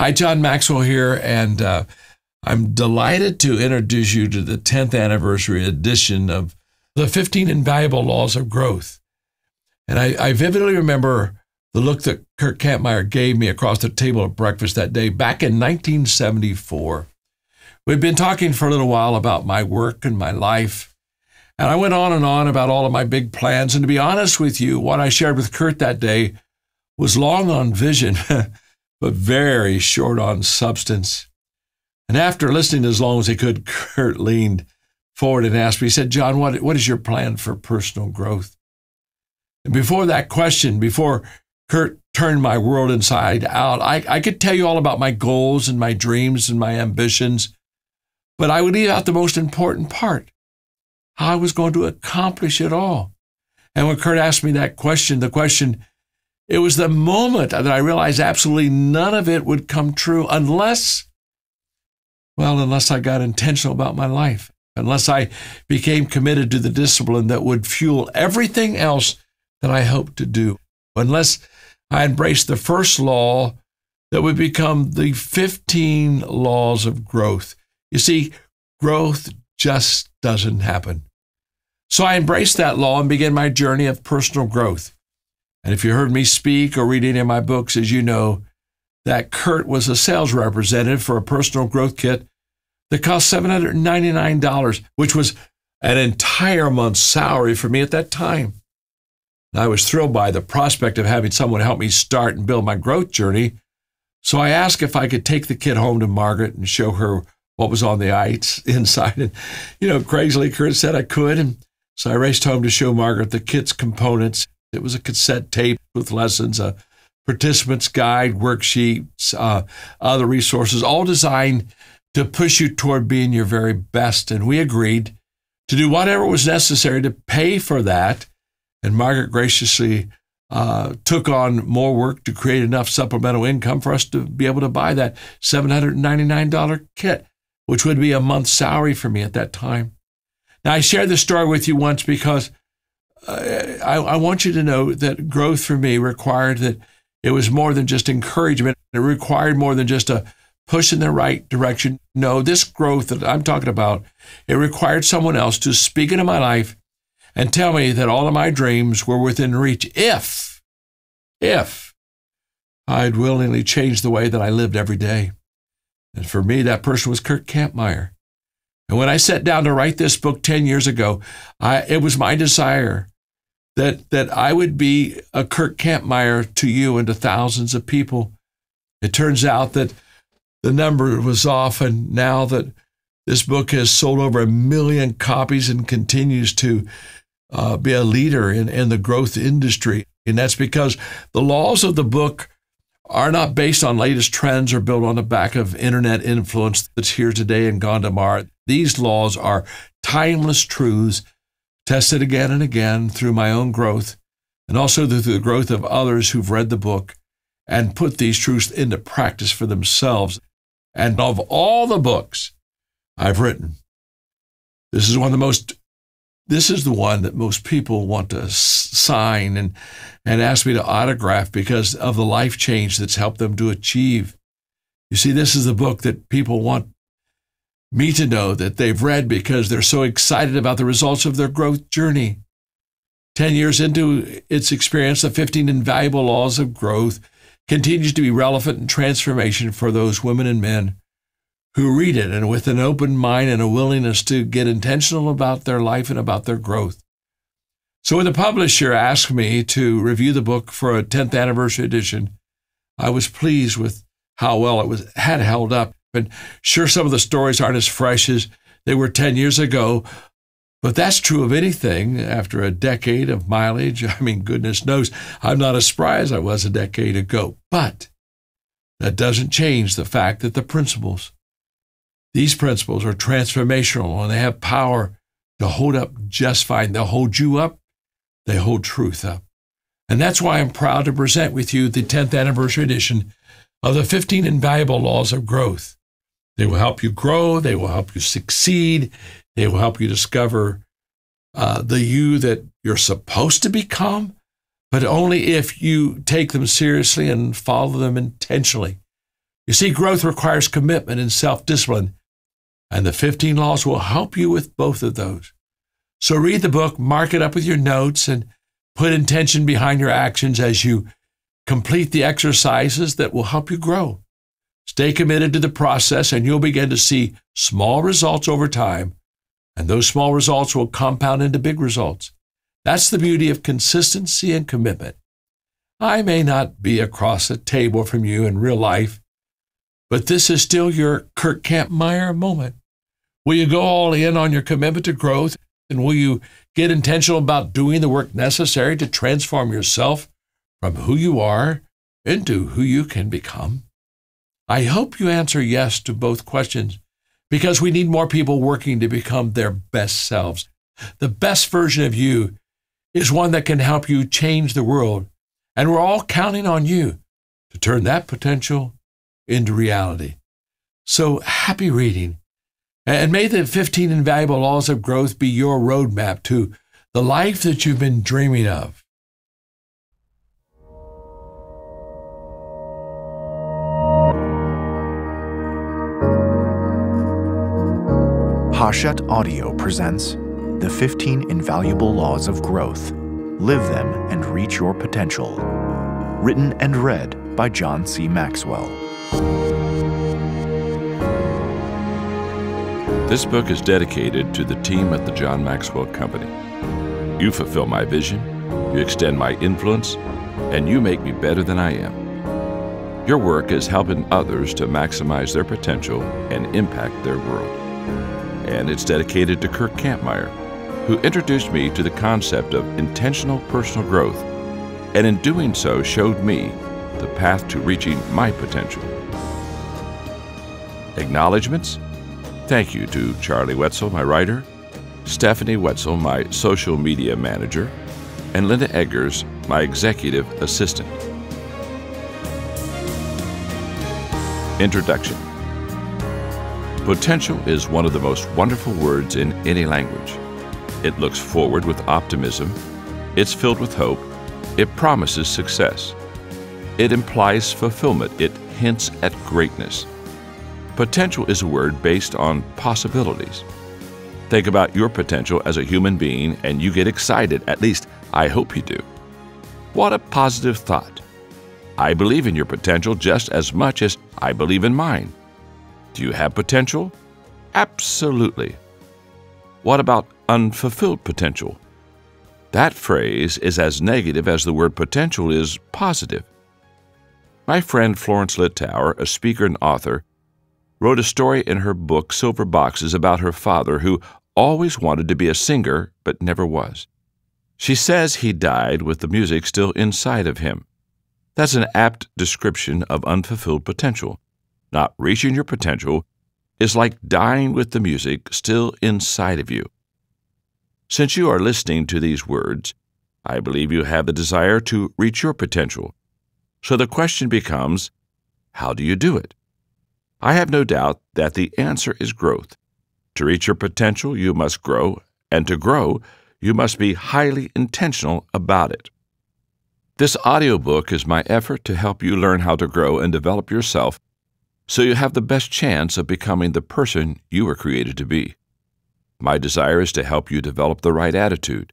Hi, John Maxwell here, and uh, I'm delighted to introduce you to the 10th anniversary edition of the 15 Invaluable Laws of Growth. And I, I vividly remember the look that Kurt Kampmeyer gave me across the table at breakfast that day back in 1974. We'd been talking for a little while about my work and my life. And I went on and on about all of my big plans. And to be honest with you, what I shared with Kurt that day was long on vision. but very short on substance. And after listening as long as he could, Kurt leaned forward and asked me, he said, John, what, what is your plan for personal growth? And before that question, before Kurt turned my world inside out, I, I could tell you all about my goals and my dreams and my ambitions, but I would leave out the most important part how I was going to accomplish it all. And when Kurt asked me that question, the question it was the moment that I realized absolutely none of it would come true unless, well, unless I got intentional about my life, unless I became committed to the discipline that would fuel everything else that I hoped to do, unless I embraced the first law that would become the 15 laws of growth. You see, growth just doesn't happen. So I embraced that law and began my journey of personal growth. And if you heard me speak or read any of my books, as you know, that Kurt was a sales representative for a personal growth kit that cost $799, which was an entire month's salary for me at that time. And I was thrilled by the prospect of having someone help me start and build my growth journey. So I asked if I could take the kit home to Margaret and show her what was on the inside. And, you know, crazily, Kurt said I could. And so I raced home to show Margaret the kit's components. It was a cassette tape with lessons, a participant's guide, worksheets, uh, other resources, all designed to push you toward being your very best. And we agreed to do whatever was necessary to pay for that. And Margaret graciously uh, took on more work to create enough supplemental income for us to be able to buy that $799 kit, which would be a month's salary for me at that time. Now, I shared this story with you once because I, I want you to know that growth for me required that it was more than just encouragement. It required more than just a push in the right direction. No, this growth that I'm talking about, it required someone else to speak into my life and tell me that all of my dreams were within reach if, if I'd willingly change the way that I lived every day. And for me, that person was Kurt Kampmeyer. And when I sat down to write this book 10 years ago, I, it was my desire that, that I would be a Kurt Kampmeyer to you and to thousands of people. It turns out that the number was off, and now that this book has sold over a million copies and continues to uh, be a leader in, in the growth industry. And that's because the laws of the book are not based on latest trends or built on the back of internet influence that's here today and gone tomorrow. These laws are timeless truths tested again and again through my own growth and also through the growth of others who've read the book and put these truths into practice for themselves. And of all the books I've written, this is one of the most this is the one that most people want to sign and, and ask me to autograph because of the life change that's helped them to achieve. You see, this is the book that people want me to know that they've read because they're so excited about the results of their growth journey. 10 years into its experience, the 15 invaluable laws of growth continues to be relevant in transformation for those women and men who read it and with an open mind and a willingness to get intentional about their life and about their growth. So when the publisher asked me to review the book for a 10th anniversary edition, I was pleased with how well it was had held up. And sure, some of the stories aren't as fresh as they were 10 years ago, but that's true of anything after a decade of mileage. I mean, goodness knows, I'm not as spry as I was a decade ago. But that doesn't change the fact that the principles these principles are transformational and they have power to hold up just fine. They'll hold you up, they hold truth up. And that's why I'm proud to present with you the 10th anniversary edition of the 15 Invaluable Laws of Growth. They will help you grow, they will help you succeed, they will help you discover uh, the you that you're supposed to become, but only if you take them seriously and follow them intentionally. You see, growth requires commitment and self discipline, and the 15 laws will help you with both of those. So read the book, mark it up with your notes, and put intention behind your actions as you complete the exercises that will help you grow. Stay committed to the process, and you'll begin to see small results over time, and those small results will compound into big results. That's the beauty of consistency and commitment. I may not be across the table from you in real life, but this is still your Kurt Kampmeyer moment. Will you go all in on your commitment to growth? And will you get intentional about doing the work necessary to transform yourself from who you are into who you can become? I hope you answer yes to both questions because we need more people working to become their best selves. The best version of you is one that can help you change the world, and we're all counting on you to turn that potential into reality. So happy reading. And may the 15 invaluable laws of growth be your roadmap to the life that you've been dreaming of. Hachette Audio presents The 15 Invaluable Laws of Growth. Live them and reach your potential. Written and read by John C. Maxwell. This book is dedicated to the team at the John Maxwell Company. You fulfill my vision, you extend my influence, and you make me better than I am. Your work is helping others to maximize their potential and impact their world and it's dedicated to Kurt Kampmeyer, who introduced me to the concept of intentional personal growth, and in doing so showed me the path to reaching my potential. Acknowledgements Thank you to Charlie Wetzel, my writer, Stephanie Wetzel, my social media manager, and Linda Eggers, my executive assistant. Introduction Potential is one of the most wonderful words in any language. It looks forward with optimism, it's filled with hope, it promises success. It implies fulfillment, it hints at greatness. Potential is a word based on possibilities. Think about your potential as a human being and you get excited, at least I hope you do. What a positive thought. I believe in your potential just as much as I believe in mine. Do you have potential? Absolutely. What about unfulfilled potential? That phrase is as negative as the word potential is positive. My friend Florence Littauer, a speaker and author, wrote a story in her book Silver Boxes about her father who always wanted to be a singer but never was. She says he died with the music still inside of him. That's an apt description of unfulfilled potential not reaching your potential, is like dying with the music still inside of you. Since you are listening to these words, I believe you have the desire to reach your potential. So the question becomes how do you do it? I have no doubt that the answer is growth. To reach your potential, you must grow, and to grow, you must be highly intentional about it. This audiobook is my effort to help you learn how to grow and develop yourself so you have the best chance of becoming the person you were created to be. My desire is to help you develop the right attitude,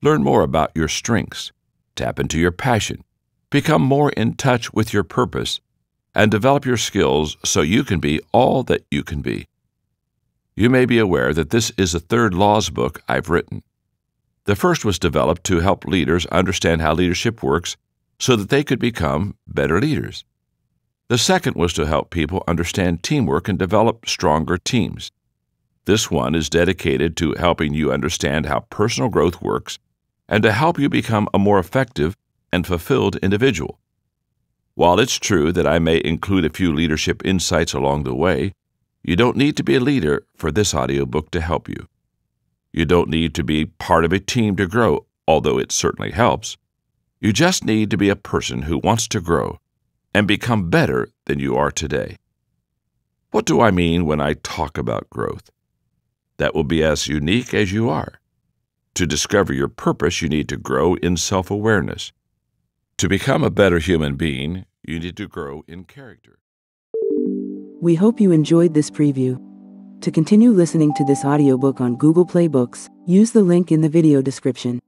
learn more about your strengths, tap into your passion, become more in touch with your purpose, and develop your skills so you can be all that you can be. You may be aware that this is the third laws book I've written. The first was developed to help leaders understand how leadership works so that they could become better leaders. The second was to help people understand teamwork and develop stronger teams. This one is dedicated to helping you understand how personal growth works and to help you become a more effective and fulfilled individual. While it's true that I may include a few leadership insights along the way, you don't need to be a leader for this audiobook to help you. You don't need to be part of a team to grow, although it certainly helps. You just need to be a person who wants to grow and become better than you are today. What do I mean when I talk about growth? That will be as unique as you are. To discover your purpose, you need to grow in self awareness. To become a better human being, you need to grow in character. We hope you enjoyed this preview. To continue listening to this audiobook on Google Play Books, use the link in the video description.